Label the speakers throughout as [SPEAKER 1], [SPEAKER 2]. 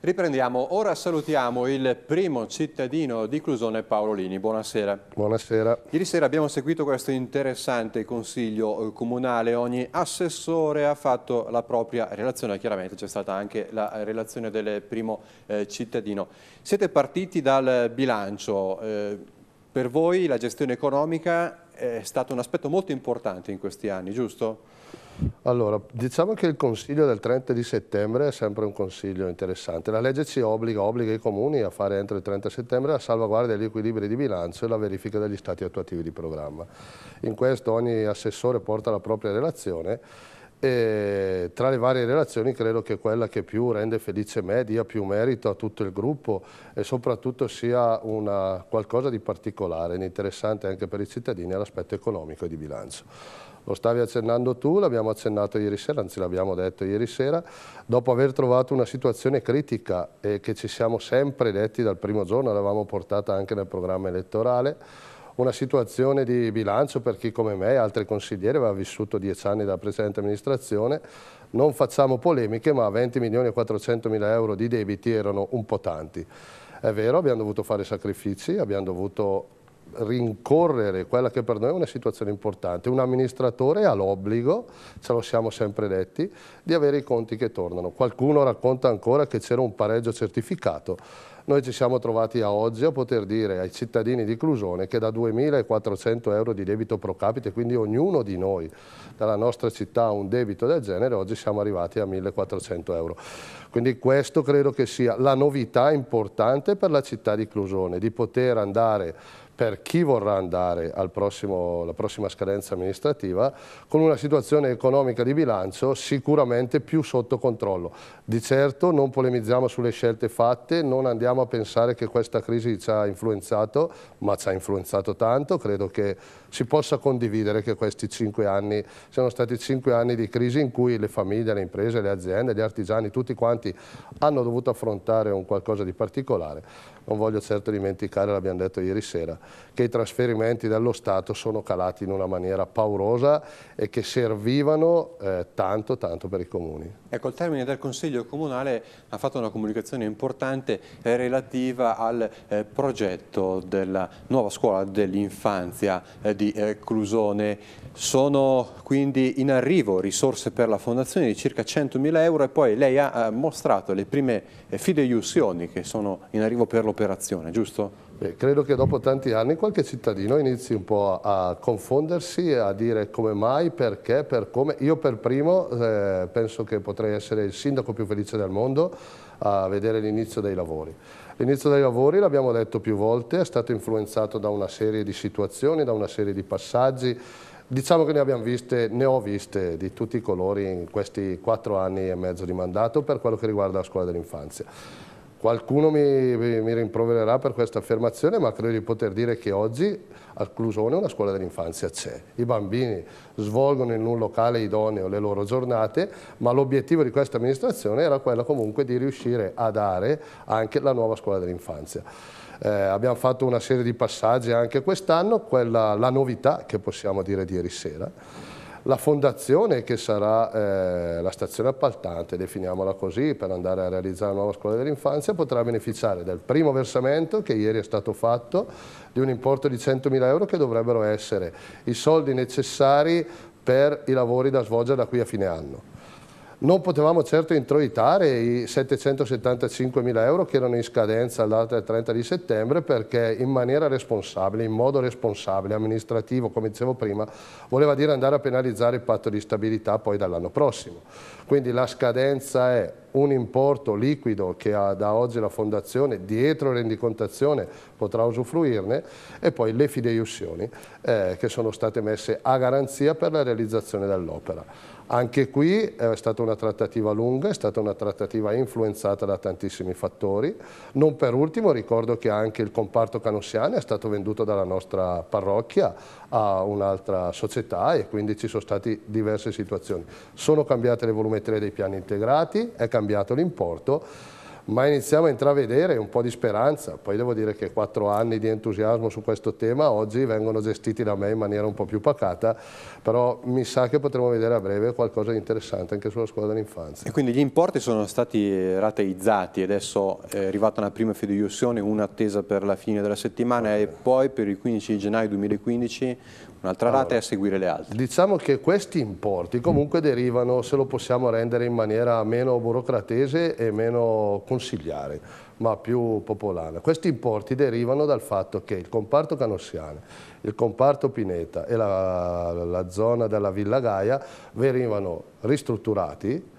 [SPEAKER 1] Riprendiamo, ora salutiamo il primo cittadino di Clusone, Paolo Lini. Buonasera.
[SPEAKER 2] Buonasera.
[SPEAKER 1] Ieri sera abbiamo seguito questo interessante consiglio eh, comunale, ogni assessore ha fatto la propria relazione, chiaramente c'è stata anche la relazione del primo eh, cittadino. Siete partiti dal bilancio, eh, per voi la gestione economica è stato un aspetto molto importante in questi anni, giusto?
[SPEAKER 2] Allora, diciamo che il consiglio del 30 di settembre è sempre un consiglio interessante. La legge ci obbliga, obbliga i comuni a fare entro il 30 settembre la salvaguardia degli equilibri di bilancio e la verifica degli stati attuativi di programma. In questo ogni assessore porta la propria relazione e tra le varie relazioni credo che quella che più rende felice me, dia più merito a tutto il gruppo e soprattutto sia una, qualcosa di particolare e interessante anche per i cittadini all'aspetto economico e di bilancio. Lo stavi accennando tu, l'abbiamo accennato ieri sera, anzi l'abbiamo detto ieri sera, dopo aver trovato una situazione critica e che ci siamo sempre detti dal primo giorno, l'avevamo portata anche nel programma elettorale, una situazione di bilancio per chi come me e altri consiglieri aveva vissuto dieci anni da Presidente amministrazione, non facciamo polemiche ma 20 milioni e 400 mila euro di debiti erano un po' tanti. È vero, abbiamo dovuto fare sacrifici, abbiamo dovuto rincorrere quella che per noi è una situazione importante. Un amministratore ha l'obbligo, ce lo siamo sempre detti, di avere i conti che tornano. Qualcuno racconta ancora che c'era un pareggio certificato, noi ci siamo trovati a oggi a poter dire ai cittadini di Clusone che da 2.400 euro di debito pro capite, quindi ognuno di noi dalla nostra città ha un debito del genere, oggi siamo arrivati a 1.400 euro. Quindi questo credo che sia la novità importante per la città di Clusone, di poter andare per chi vorrà andare alla prossima scadenza amministrativa con una situazione economica di bilancio sicuramente più sotto controllo. Di certo non polemizziamo sulle scelte fatte, non andiamo a pensare che questa crisi ci ha influenzato, ma ci ha influenzato tanto, credo che si possa condividere che questi cinque anni siano stati cinque anni di crisi in cui le famiglie, le imprese, le aziende, gli artigiani, tutti quanti hanno dovuto affrontare un qualcosa di particolare. Non voglio certo dimenticare, l'abbiamo detto ieri sera, che i trasferimenti dallo Stato sono calati in una maniera paurosa e che servivano eh, tanto tanto per i comuni.
[SPEAKER 1] Ecco, al termine del Consiglio Comunale ha fatto una comunicazione importante relativa al eh, progetto della nuova scuola dell'infanzia eh, di eh, Clusone. Sono quindi in arrivo risorse per la fondazione di circa 100.000 euro e poi lei ha mostrato le prime eh, fideiussioni che sono in arrivo per l'operazione, giusto?
[SPEAKER 2] Beh, credo che dopo tanti anni qualche cittadino inizi un po' a, a confondersi, a dire come mai, perché, per come. Io per primo eh, penso che potrei essere il sindaco più felice del mondo a vedere l'inizio dei lavori. L'inizio dei lavori, l'abbiamo detto più volte, è stato influenzato da una serie di situazioni, da una serie di passaggi. Diciamo che ne, abbiamo viste, ne ho viste di tutti i colori in questi quattro anni e mezzo di mandato per quello che riguarda la scuola dell'infanzia. Qualcuno mi, mi, rimprovererà per questa affermazione, ma credo di poter dire che oggi a Clusone una scuola dell'infanzia c'è. I bambini svolgono in un locale idoneo le loro giornate, ma l'obiettivo di questa amministrazione era quello comunque di riuscire a dare anche la nuova scuola dell'infanzia. Eh, abbiamo fatto una serie di passaggi anche quest'anno, la novità che possiamo dire di ieri sera la fondazione che sarà eh, la stazione appaltante, definiamola così, per andare a realizzare la nuova scuola dell'infanzia, potrà beneficiare del primo versamento che ieri è stato fatto di un importo di 100.000 euro che dovrebbero essere i soldi necessari per i lavori da svolgere da qui a fine anno. Non potevamo certo introitare i 775 mila euro che erano in scadenza alla data del 30 di settembre perché in maniera responsabile, in modo responsabile, amministrativo, come dicevo prima, voleva dire andare a penalizzare il patto di stabilità poi dall'anno prossimo. Quindi la scadenza è un importo liquido che ha da oggi la Fondazione dietro rendicontazione potrà usufruirne e poi le fideiussioni eh, che sono state messe a garanzia per la realizzazione dell'opera. Anche qui è stata una trattativa lunga, è stata una trattativa influenzata da tantissimi fattori. Non per ultimo ricordo che anche il comparto canossiano è stato venduto dalla nostra parrocchia a un'altra società e quindi ci sono state diverse situazioni. Sono cambiate le volumetrie dei piani integrati, è cambiato l'importo, ma iniziamo a intravedere un po' di speranza. Poi devo dire che quattro anni di entusiasmo su questo tema oggi vengono gestiti da me in maniera un po' più pacata, però mi sa che potremo vedere a breve qualcosa di interessante anche sulla scuola dell'infanzia.
[SPEAKER 1] E quindi gli importi sono stati rateizzati, adesso è arrivata una prima fideiussione, una attesa per la fine della settimana okay. e poi per il 15 gennaio 2015 un'altra allora, rata e a seguire le altre.
[SPEAKER 2] Diciamo che questi importi comunque derivano, se lo possiamo rendere in maniera meno burocratese e meno consigliare, ma più popolare. Questi importi derivano dal fatto che il comparto canossiano, il comparto Pineta e la, la zona della Villa Gaia venivano ristrutturati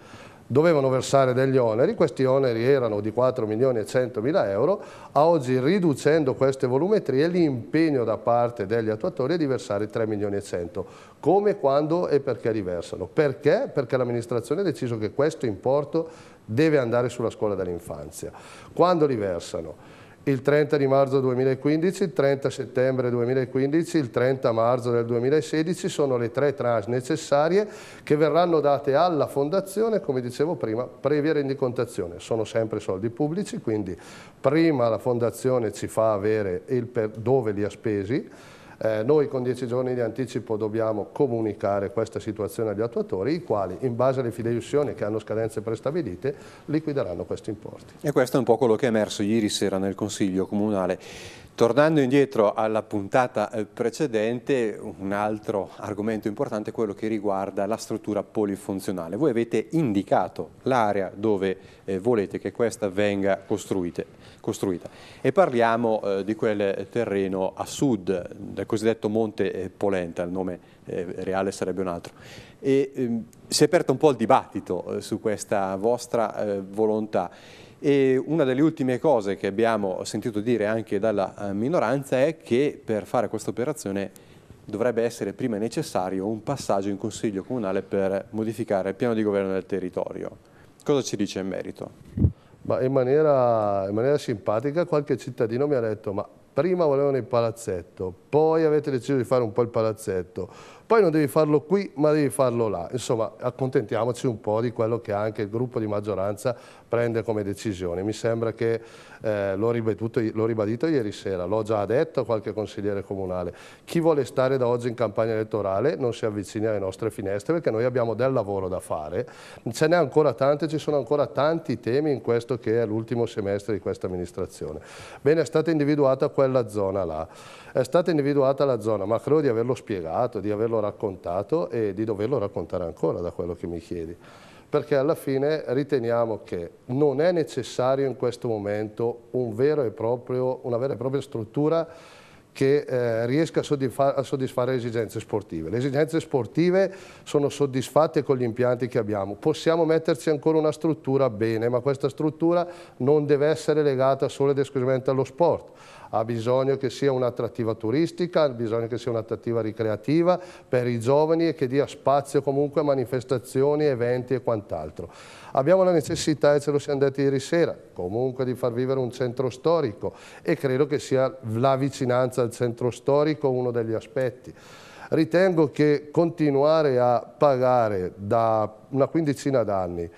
[SPEAKER 2] dovevano versare degli oneri, questi oneri erano di 4 milioni e 100 mila euro, a oggi riducendo queste volumetrie l'impegno da parte degli attuatori è di versare 3 milioni e 100, come, quando e perché riversano. Perché? Perché l'amministrazione ha deciso che questo importo deve andare sulla scuola dell'infanzia. Quando riversano? il 30 di marzo 2015, il 30 settembre 2015, il 30 marzo del 2016 sono le tre tranche necessarie che verranno date alla Fondazione, come dicevo prima, previa rendicontazione. Sono sempre soldi pubblici, quindi prima la Fondazione ci fa avere il per dove li ha spesi, eh, noi con dieci giorni di anticipo dobbiamo comunicare questa situazione agli attuatori, i quali in base alle fideiussioni che hanno scadenze prestabilite liquideranno questi importi.
[SPEAKER 1] E questo è un po' quello che è emerso ieri sera nel Consiglio Comunale. Tornando indietro alla puntata eh, precedente, un altro argomento importante è quello che riguarda la struttura polifunzionale. Voi avete indicato l'area dove eh, volete che questa venga costruita e parliamo eh, di quel terreno a sud del cosiddetto Monte eh, Polenta, il nome eh, reale sarebbe un altro. E, ehm, si è aperto un po' il dibattito eh, su questa vostra volontà. E una delle ultime cose che abbiamo sentito dire anche dalla eh, minoranza è che per fare questa operazione dovrebbe essere prima necessario un passaggio in Consiglio Comunale per modificare il piano di governo del territorio. Cosa ci dice in merito?
[SPEAKER 2] Ma in maniera, in maniera simpatica qualche cittadino mi ha detto ma prima volevano il palazzetto, poi avete deciso di fare un po' il palazzetto, poi non devi farlo qui ma devi farlo là. Insomma, accontentiamoci un po' di quello che anche il gruppo di maggioranza prende come decisione. Mi sembra che eh, l'ho ribadito ieri sera, l'ho già detto a qualche consigliere comunale. Chi vuole stare da oggi in campagna elettorale non si avvicini alle nostre finestre perché noi abbiamo del lavoro da fare. Ce n'è ancora tante, ci sono ancora tanti temi in questo che è l'ultimo semestre di questa amministrazione. Bene, è stata individuata quella zona là. È stata individuata la zona, ma credo di averlo spiegato, di averlo raccontato e di doverlo raccontare ancora da quello che mi chiedi perché alla fine riteniamo che non è necessario in questo momento un proprio, una vera e propria struttura che eh, riesca a, soddisfa a, soddisfare le esigenze sportive. Le esigenze sportive sono soddisfatte con gli impianti che abbiamo. Possiamo metterci ancora una struttura bene, ma questa struttura non deve essere legata solo ed esclusivamente allo sport ha bisogno che sia un'attrattiva turistica, ha bisogno che sia un'attrattiva ricreativa per i giovani e che dia spazio comunque a manifestazioni, eventi e quant'altro. Abbiamo la necessità, e ce lo siamo detti ieri sera, comunque di far vivere un centro storico e credo che sia la vicinanza al centro storico uno degli aspetti. Ritengo che continuare a pagare da una quindicina d'anni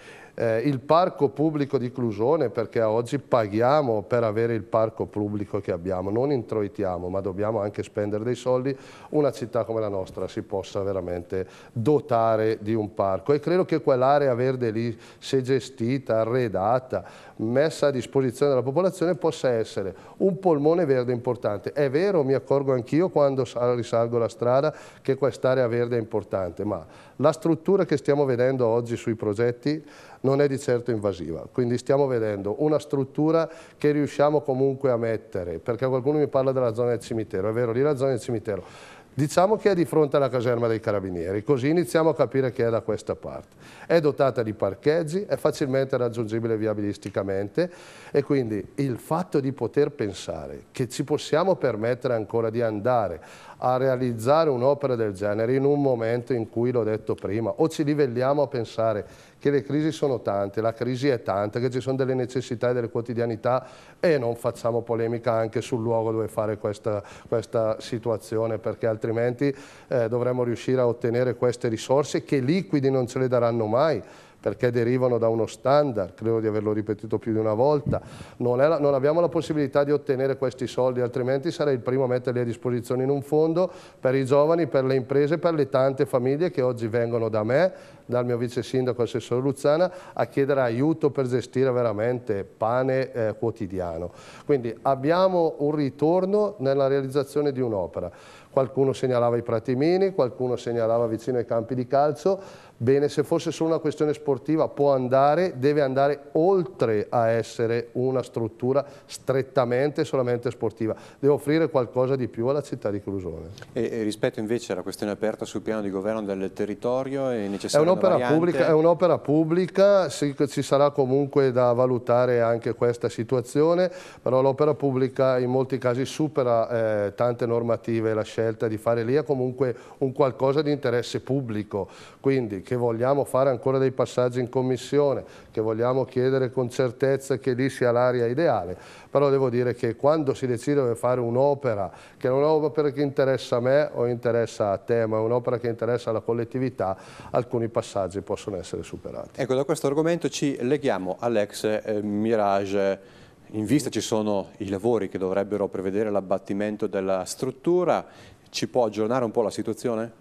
[SPEAKER 2] eh, il parco pubblico di Clusone perché oggi paghiamo per avere il parco pubblico che abbiamo, non introitiamo ma dobbiamo anche spendere dei soldi, una città come la nostra si possa veramente dotare di un parco. E credo che quell'area verde lì se gestita, arredata, messa a disposizione della popolazione possa essere un polmone verde importante. È vero, mi accorgo anch'io quando risalgo la strada che quest'area verde è importante, ma la struttura che stiamo vedendo oggi sui progetti non è di certo invasiva, quindi stiamo vedendo una struttura che riusciamo comunque a mettere, perché qualcuno mi parla della zona del cimitero, è vero, lì la zona del cimitero, Diciamo che è di fronte alla caserma dei carabinieri, così iniziamo a capire che è da questa parte. È dotata di parcheggi, è facilmente raggiungibile viabilisticamente e quindi il fatto di poter pensare che ci possiamo permettere ancora di andare a realizzare un'opera del genere in un momento in cui, l'ho detto prima, o ci livelliamo a pensare che le crisi sono tante, la crisi è tanta, che ci sono delle necessità e delle quotidianità e non facciamo polemica anche sul luogo dove fare questa, questa situazione perché altrimenti eh, dovremmo riuscire a ottenere queste risorse che liquidi non ce le daranno mai perché derivano da uno standard, credo di averlo ripetuto più di una volta, non, la, non, abbiamo la possibilità di ottenere questi soldi, altrimenti sarei il primo a metterli a disposizione in un fondo per i giovani, per le imprese, per le tante famiglie che oggi vengono da me, dal mio vice sindaco assessore Luzzana, a chiedere aiuto per gestire veramente pane eh, quotidiano. Quindi abbiamo un ritorno nella realizzazione di un'opera. Qualcuno segnalava i pratimini, qualcuno segnalava vicino ai campi di calcio, Bene, se fosse solo una questione sportiva può andare, deve andare oltre a essere una struttura strettamente solamente sportiva, deve offrire qualcosa di più alla città di Crusone.
[SPEAKER 1] E, e rispetto invece alla questione aperta sul piano di governo del territorio è necessaria
[SPEAKER 2] è un'opera pubblica, è un'opera pubblica, sì, ci sarà comunque da valutare anche questa situazione, però l'opera pubblica in molti casi supera eh, tante normative, la scelta di fare lì è comunque un qualcosa di interesse pubblico, quindi che vogliamo fare ancora dei passaggi in commissione, che vogliamo chiedere con certezza che lì sia l'area ideale, però devo dire che quando si decide di fare un'opera, che non è un'opera che interessa a me o interessa a te, ma è un'opera che interessa alla collettività, alcuni passaggi possono essere superati.
[SPEAKER 1] Ecco, da questo argomento ci leghiamo all'ex eh, Mirage. In vista ci sono i lavori che dovrebbero prevedere l'abbattimento della struttura, ci può aggiornare un po' la situazione?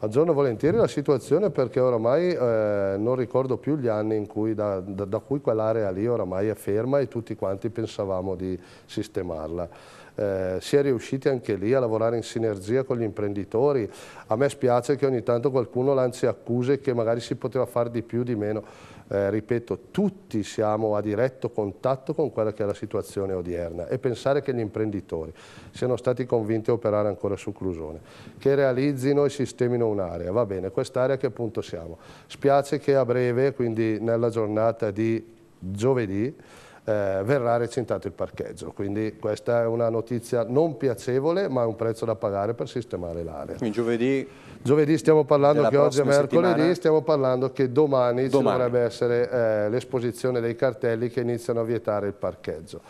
[SPEAKER 2] Aggiorno volentieri la situazione perché oramai eh, non ricordo più gli anni cui, da, da, da, cui quell'area lì oramai è ferma e tutti quanti pensavamo di sistemarla. Eh, si è riusciti anche lì a lavorare in sinergia con gli imprenditori. A me spiace che ogni tanto qualcuno lanci accuse che magari si poteva fare di più, di meno eh, ripeto, tutti siamo a diretto contatto con quella che è la situazione odierna e pensare che gli imprenditori siano stati convinti a operare ancora su Clusone, che realizzino e sistemino un'area, va bene, quest'area che punto siamo? Spiace che a breve, quindi nella giornata di giovedì, eh, verrà recintato il parcheggio, quindi questa è una notizia non piacevole ma è un prezzo da pagare per sistemare l'area.
[SPEAKER 1] Quindi giovedì
[SPEAKER 2] Giovedì stiamo parlando che oggi è mercoledì, settimana. stiamo parlando che domani, domani. ci dovrebbe essere eh, l'esposizione dei cartelli che iniziano a vietare il parcheggio.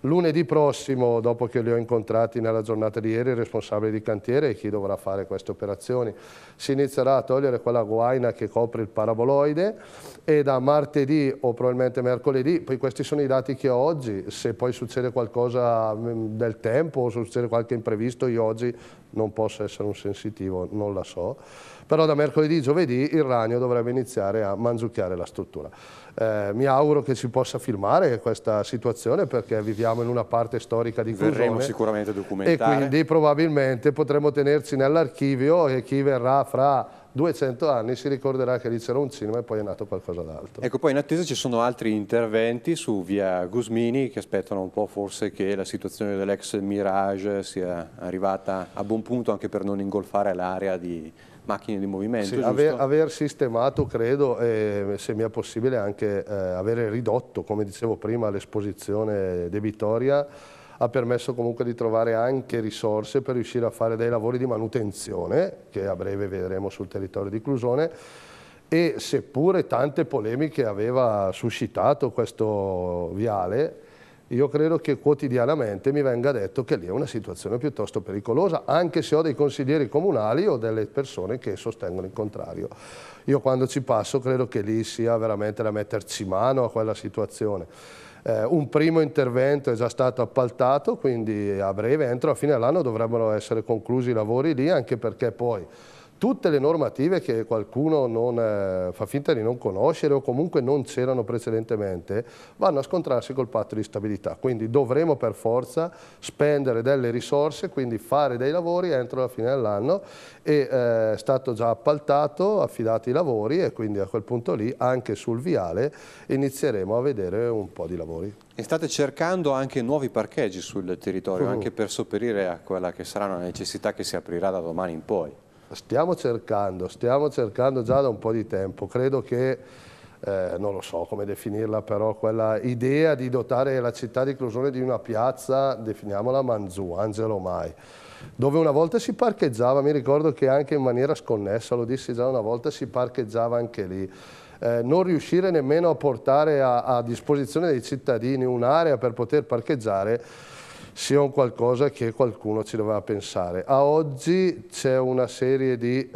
[SPEAKER 2] Lunedì prossimo, dopo che li ho incontrati nella giornata di ieri, il responsabile di cantiere e chi dovrà fare queste operazioni, si inizierà a togliere quella guaina che copre il paraboloide e da martedì o probabilmente mercoledì, poi questi sono i dati che ho oggi, se poi succede qualcosa mm, del tempo o succede qualche imprevisto, io oggi non posso essere un sensitivo, non la so, però da mercoledì giovedì il ragno dovrebbe iniziare a mangiucchiare la struttura. Eh, mi auguro che si possa filmare questa situazione perché viviamo in una parte storica di Crusone.
[SPEAKER 1] Verremo sicuramente documentare.
[SPEAKER 2] E quindi probabilmente potremo tenerci nell'archivio e chi verrà fra 200 anni si ricorderà che lì c'era un cinema e poi è nato qualcosa d'altro.
[SPEAKER 1] Ecco, poi in attesa ci sono altri interventi su via Gusmini che aspettano un po' forse che la situazione dell'ex Mirage sia arrivata a buon punto anche per non ingolfare l'area di macchine di movimento. Sì,
[SPEAKER 2] aver, aver, sistemato, credo, e se mi è possibile anche eh, avere ridotto, come dicevo prima, l'esposizione debitoria, ha permesso comunque di trovare anche risorse per riuscire a fare dei lavori di manutenzione, che a breve vedremo sul territorio di Clusone, e seppure tante polemiche aveva suscitato questo viale, io credo che quotidianamente mi venga detto che lì è una situazione piuttosto pericolosa, anche se ho dei consiglieri comunali o delle persone che sostengono il contrario. Io quando ci passo credo che lì sia veramente da metterci mano a quella situazione. Eh, un primo intervento è già stato appaltato, quindi a breve, entro la fine dell'anno dovrebbero essere conclusi i lavori lì, anche perché poi tutte le normative che qualcuno non, eh, fa finta di non conoscere o comunque non c'erano precedentemente vanno a scontrarsi col patto di stabilità, quindi dovremo per forza spendere delle risorse, quindi fare dei lavori entro la fine dell'anno e eh, è stato già appaltato, affidati i lavori e quindi a quel punto lì anche sul viale inizieremo a vedere un po' di lavori.
[SPEAKER 1] E state cercando anche nuovi parcheggi sul territorio, uh -huh. anche per sopperire a quella che sarà una necessità che si aprirà da domani in poi?
[SPEAKER 2] Stiamo cercando, stiamo cercando già da un po' di tempo, credo che, eh, non lo so come definirla, però quella idea di dotare la città di Clusone di una piazza, definiamola Manzù, Angelo Mai, dove una volta si parcheggiava, mi ricordo che anche in maniera sconnessa, lo dissi già una volta, si parcheggiava anche lì. Eh, non riuscire nemmeno a portare a, a disposizione dei cittadini un'area per poter parcheggiare sia un qualcosa che qualcuno ci doveva pensare. A oggi c'è una, eh,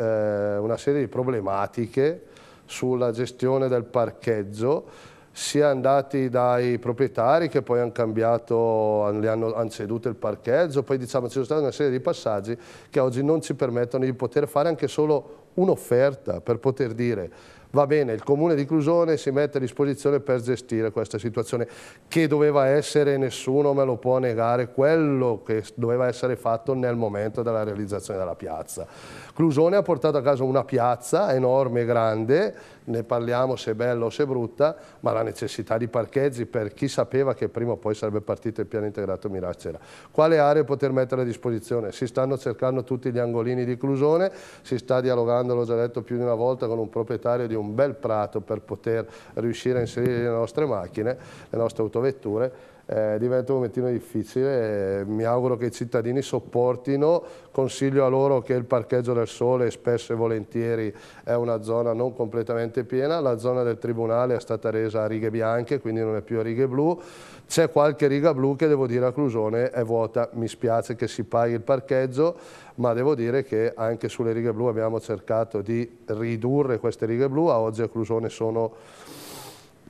[SPEAKER 2] una, serie di problematiche sulla gestione del parcheggio sia andati dai proprietari che poi hanno cambiato, hanno, hanno ceduto il parcheggio, poi diciamo ci sono state una serie di passaggi che oggi non ci permettono di poter fare anche solo un'offerta per poter dire va bene, il comune di Clusone si mette a disposizione per gestire questa situazione che doveva essere, nessuno me lo può negare, quello che doveva essere fatto nel momento della realizzazione della piazza. Clusone ha portato a casa una piazza enorme e grande, ne parliamo se bella o se brutta, ma la necessità di parcheggi per chi sapeva che prima o poi sarebbe partito il piano integrato Mirage c'era. Quale aree poter mettere a disposizione? Si stanno cercando tutti gli angolini di Clusone, si sta dialogando, l'ho già detto più di una volta, con un proprietario di un bel prato per poter riuscire a inserire le nostre macchine, le nostre autovetture eh, diventa un momentino difficile, mi auguro che i cittadini sopportino, consiglio a loro che il parcheggio del sole spesso e volentieri è una zona non completamente piena, la zona del tribunale è stata resa a righe bianche, quindi non è più a righe blu, c'è qualche riga blu che devo dire a Clusone è vuota, mi spiace che si paghi il parcheggio, ma devo dire che anche sulle righe blu abbiamo cercato di ridurre queste righe blu, a oggi a Clusone sono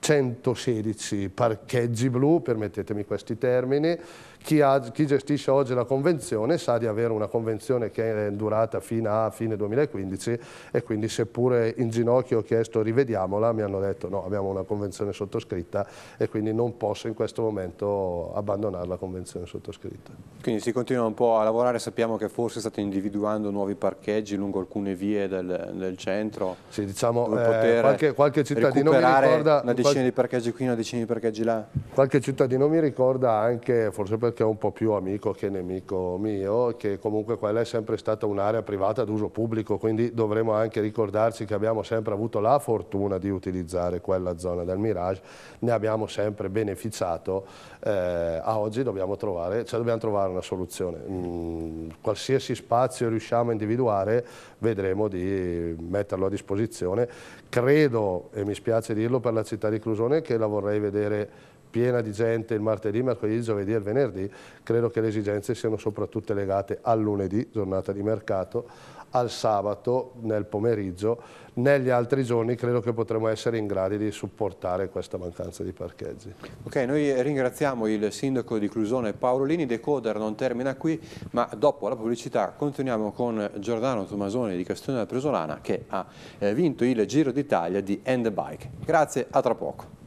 [SPEAKER 2] 116 parcheggi blu, permettetemi questi termini, chi, ha, chi, gestisce oggi la convenzione sa di avere una convenzione che è durata fino a fine 2015 e quindi seppure in ginocchio ho chiesto rivediamola, mi hanno detto no, abbiamo una convenzione sottoscritta e quindi non posso in questo momento abbandonare la convenzione sottoscritta.
[SPEAKER 1] Quindi si continua un po' a lavorare, sappiamo che forse state individuando nuovi parcheggi lungo alcune vie del, del centro.
[SPEAKER 2] Sì, diciamo, eh, qualche, qualche, cittadino mi ricorda...
[SPEAKER 1] una decina di parcheggi qui, una decina di parcheggi là.
[SPEAKER 2] Qualche cittadino mi ricorda anche, forse per perché è un po' più amico che nemico mio, che comunque quella è sempre stata un'area privata ad uso pubblico, quindi dovremo anche ricordarci che abbiamo sempre avuto la fortuna di utilizzare quella zona del Mirage, ne abbiamo sempre beneficiato, eh, a oggi dobbiamo trovare, cioè dobbiamo trovare una soluzione. Mm, qualsiasi spazio riusciamo a individuare vedremo di metterlo a disposizione. Credo, e mi spiace dirlo per la città di Clusone, che la vorrei vedere piena di gente il martedì, mercoledì, giovedì e il venerdì, credo che le esigenze siano soprattutto legate al lunedì, giornata di mercato, al sabato nel pomeriggio, negli altri giorni credo che potremo essere in grado di supportare questa mancanza di parcheggi.
[SPEAKER 1] Ok, noi ringraziamo il sindaco di Clusone Paolo Lini, Decoder non termina qui, ma dopo la pubblicità continuiamo con Giordano Tomasoni di Castione Presolana che ha eh, vinto il Giro d'Italia di End Bike. Grazie, a tra poco.